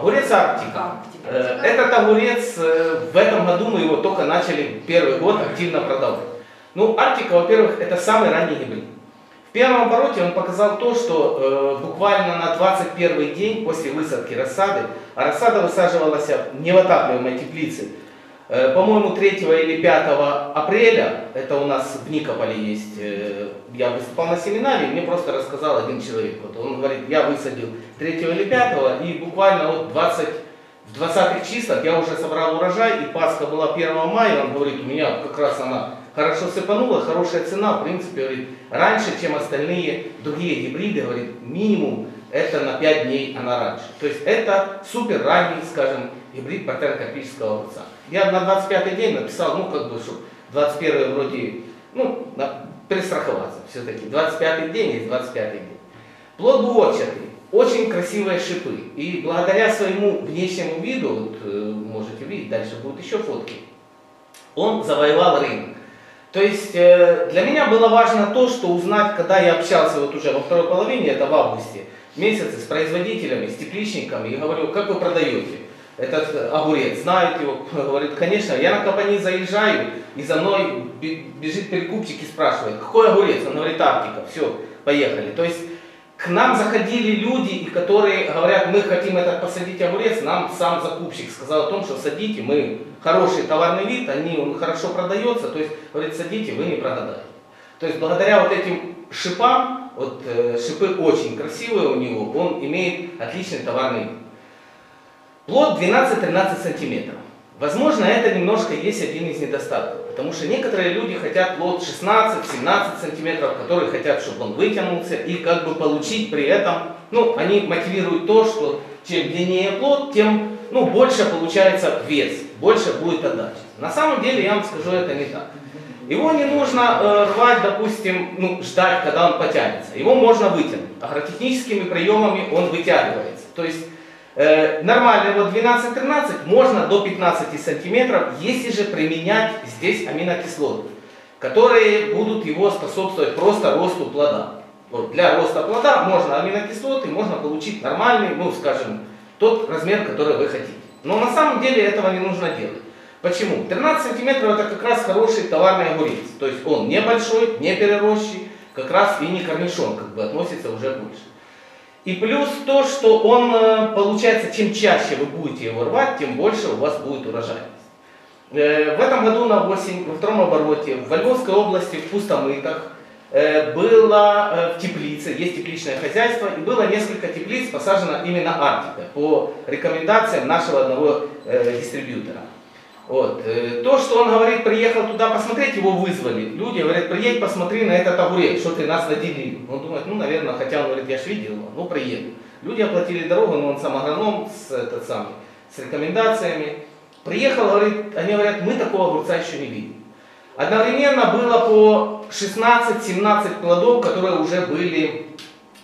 Огурец Арктика. Э, Этот огурец, э, в этом году мы его только начали первый год активно продавать. Ну, Арктика, во-первых, это самый ранний гибрид. В первом обороте он показал то, что э, буквально на 21 день после высадки рассады, а рассада высаживалась в неотапливаемой теплице, э, по-моему, 3 или 5 апреля, это у нас в Никополе есть, э, я выступал на семинаре, мне просто рассказал один человек, вот он говорит, я высадил 3 или 5, и буквально вот 20 в 20 числах я уже собрал урожай, и Пасха была 1 мая, он говорит, у меня как раз она хорошо сыпанула, хорошая цена, в принципе, говорит, раньше, чем остальные другие гибриды, говорит, минимум это на 5 дней она раньше. То есть это супер ранний, скажем, гибрид партерокопического огурца. Я на 25 день написал, ну как бы, что 21 вроде, ну, на, перестраховаться все-таки. 25 день есть 25 день. Плод двуочатый, очень красивые шипы. И благодаря своему внешнему виду, вот, э, можете видеть, дальше будут еще фотки, он завоевал рынок. То есть э, для меня было важно то, что узнать, когда я общался вот уже во второй половине, это в августе, месяце с производителями, с тепличниками, и говорю, как вы продаете этот э, огурец, знают его, говорит, конечно, я на Капани заезжаю, и за мной бежит перекупщик и спрашивает, какой огурец? Он говорит, Арктика, все, поехали. То есть к нам заходили люди, которые говорят, мы хотим этот посадить огурец, нам сам закупщик сказал о том, что садите, мы хороший товарный вид, они, он хорошо продается, то есть, говорит, садите, вы не прогадаете. То есть благодаря вот этим шипам, вот э, шипы очень красивые у него, он имеет отличный товарный вид. Плод 12-13 сантиметров. Возможно, это немножко есть один из недостатков, потому что некоторые люди хотят плод 16-17 сантиметров, которые хотят, чтобы он вытянулся, и как бы получить при этом, ну, они мотивируют то, что чем длиннее плод, тем, ну, больше получается вес, больше будет отдача. На самом деле, я вам скажу, это не так. Его не нужно э, рвать, допустим, ну, ждать, когда он потянется. Его можно вытянуть. Агротехническими приемами он вытягивается. То есть Э, нормально вот 12-13 можно до 15 сантиметров, если же применять здесь аминокислоты, которые будут его способствовать просто росту плода. Вот для роста плода можно аминокислоты, можно получить нормальный, ну скажем, тот размер, который вы хотите. Но на самом деле этого не нужно делать. Почему? 13 сантиметров это как раз хороший товарный огурец. То есть он небольшой, не переросший, как раз и не корнишон, как бы относится уже больше. И плюс то, что он, э, получается, чем чаще вы будете его рвать, тем больше у вас будет урожайность. Э, в этом году на осень, во втором обороте, в Львовской области, в Пустомытах, э, было в теплице, есть тепличное хозяйство, и было несколько теплиц посажено именно Арктика по рекомендациям нашего одного дистрибьютора. Вот. Э, то, что он говорит, приехал туда посмотреть, его вызвали. Люди говорят, приедь, посмотри на этот огурец, что ты нас наделил. Он думает, ну, наверное, хотя он говорит, я ж видел, ну, приеду. Люди оплатили дорогу, но он сам агроном с, этот самый, с рекомендациями. Приехал, говорит, они говорят, мы такого огурца еще не видели. Одновременно было по 16-17 плодов, которые уже были,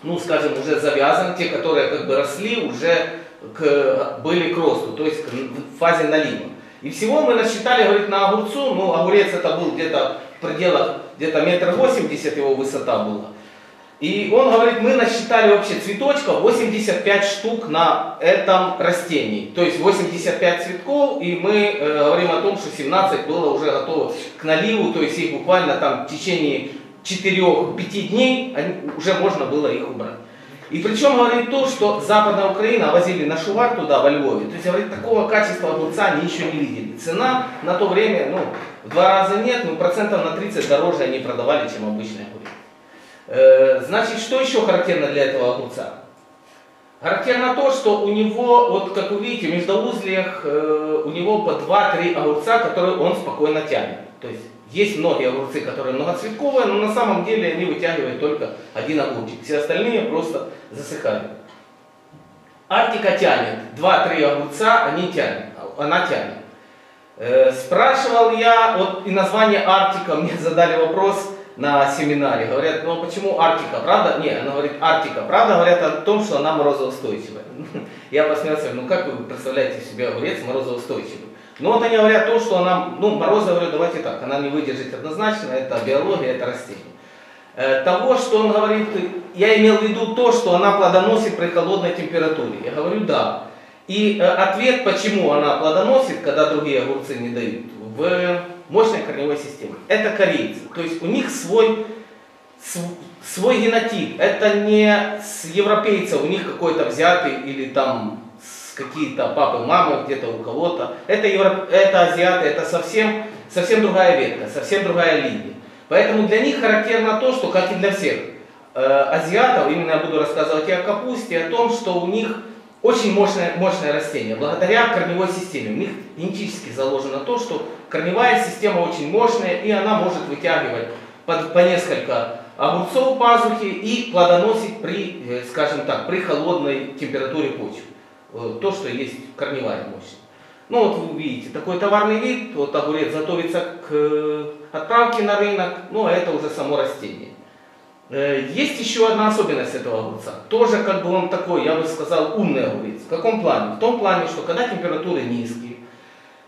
ну, скажем, уже завязаны, те, которые как бы росли, уже к, были к росту, то есть в фазе налива. И всего мы насчитали, говорит, на огурцу, ну, огурец это был где-то в пределах, где-то метр восемьдесят его высота была. И он говорит, мы насчитали вообще цветочков 85 штук на этом растении. То есть 85 цветков, и мы э, говорим о том, что 17 было уже готово к наливу, то есть их буквально там в течение 4-5 дней они, уже можно было их убрать. И причем говорит то, что Западная Украина возили на шувар туда, во Львове. То есть, говорит, такого качества огурца они еще не видели. Цена на то время, ну, в два раза нет, но процентов на 30 дороже они продавали, чем обычный огурец. Э, значит, что еще характерно для этого огурца? Характерно то, что у него, вот как вы видите, в междоузлиях э, у него по 2-3 огурца, которые он спокойно тянет. То есть есть многие огурцы, которые многоцветковые, но на самом деле они вытягивают только один огурчик. Все остальные просто засыхают. Арктика тянет. Два-три огурца они тянет. Она тянет. Э, спрашивал я, вот и название Арктика, мне задали вопрос на семинаре. Говорят, ну а почему Арктика, правда? Не, она говорит Арктика. Правда говорят о том, что она морозоустойчивая. Я посмеялся, ну как вы представляете себе огурец морозоустойчивый? Но вот они говорят то, что она, ну, Морозов говорит, давайте так, она не выдержит однозначно, это биология, это растение. Э, того, что он говорит, я имел в виду то, что она плодоносит при холодной температуре. Я говорю, да. И э, ответ, почему она плодоносит, когда другие огурцы не дают, в мощной корневой системе. Это корейцы. То есть у них свой, свой генотип. Это не с европейцев, у них какой-то взятый или там какие-то папы, мамы где-то у кого-то. Это, евро... это азиаты, это совсем, совсем другая ветка, совсем другая линия. Поэтому для них характерно то, что, как и для всех э, азиатов, именно я буду рассказывать и о капусте, о том, что у них очень мощное, мощное растение. Благодаря корневой системе. У них генетически заложено то, что корневая система очень мощная, и она может вытягивать по, по несколько огурцов пазухи и плодоносить при, э, скажем так, при холодной температуре почвы. Э, то, что есть корневая мощь. Ну вот вы видите, такой товарный вид, вот огурец готовится к э, отправке на рынок, ну а это уже само растение. Э, есть еще одна особенность этого огурца. Тоже как бы он такой, я бы сказал, умный огурец. В каком плане? В том плане, что когда температуры низкие,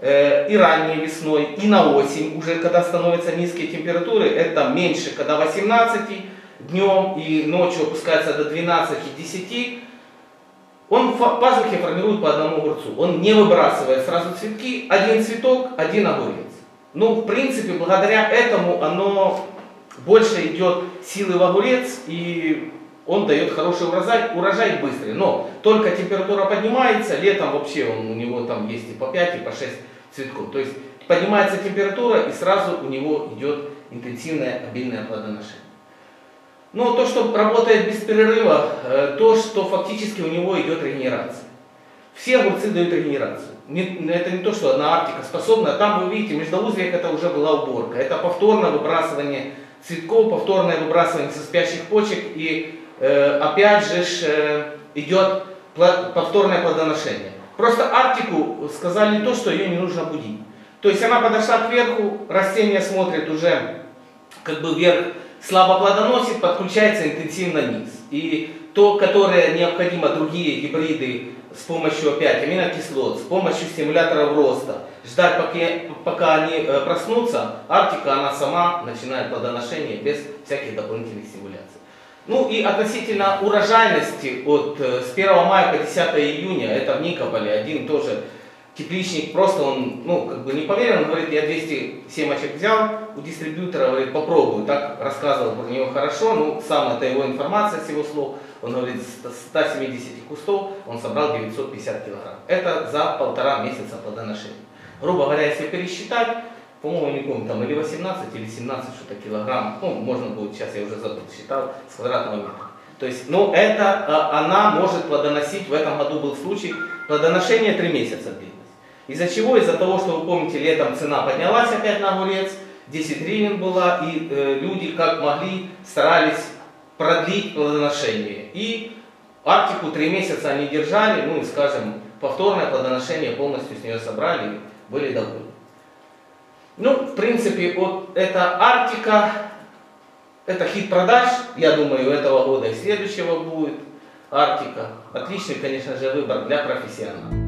и ранней весной, и на осень, уже когда становятся низкие температуры, это меньше, когда 18 днем и ночью опускается до 12-10, он пазухи формирует по одному огурцу. Он не выбрасывает сразу цветки, один цветок, один огурец. Ну, в принципе, благодаря этому оно больше идет силы в огурец, и он дает хороший урожай, урожай быстрый. Но только температура поднимается, летом вообще он, у него там есть и по 5, и по 6 цветков. То есть поднимается температура, и сразу у него идет интенсивное обильное плодоношение. Но то, что работает без перерыва, э, то, что фактически у него идет регенерация. Все огурцы дают регенерацию. Это не то, что одна Арктика способна. Там вы видите, междоузлик это уже была уборка. Это повторное выбрасывание цветков, повторное выбрасывание со спящих почек. И э, опять же э, идет повторное плодоношение. Просто Арктику сказали то, что ее не нужно будить. То есть она подошла кверху, растение смотрит уже как бы вверх слабо плодоносит, подключается интенсивно низ. И то, которое необходимо другие гибриды с помощью опять аминокислот, с помощью стимуляторов роста, ждать пока, пока они э, проснутся, Арктика она сама начинает плодоношение без всяких дополнительных стимуляций. Ну и относительно урожайности от э, с 1 мая по 10 июня, это в Никополе, один тоже тепличник просто он, ну, как бы не поверил, он говорит, я 200 семечек взял у дистрибьютора, говорит, попробую, так рассказывал про него хорошо, ну, сам это его информация с его слов, он говорит, с 170 кустов он собрал 950 килограмм. Это за полтора месяца плодоношения. Грубо говоря, если пересчитать, по-моему, не помню, там или 18, или 17 что-то килограмм, ну, можно будет, сейчас я уже забыл, считал, с квадратного метра. То есть, ну, это, а, она может плодоносить, в этом году был случай, плодоношение 3 месяца длилось. Из-за чего? Из-за того, что вы помните, летом цена поднялась опять на огурец, 10 гривен была, и э, люди как могли старались продлить плодоношение. И Арктику 3 месяца они держали, ну и скажем, повторное плодоношение полностью с нее собрали, были довольны. Ну, в принципе, вот эта Арктика, это хит продаж, я думаю, этого года и следующего будет. Арктика. Отличный, конечно же, выбор для профессионалов.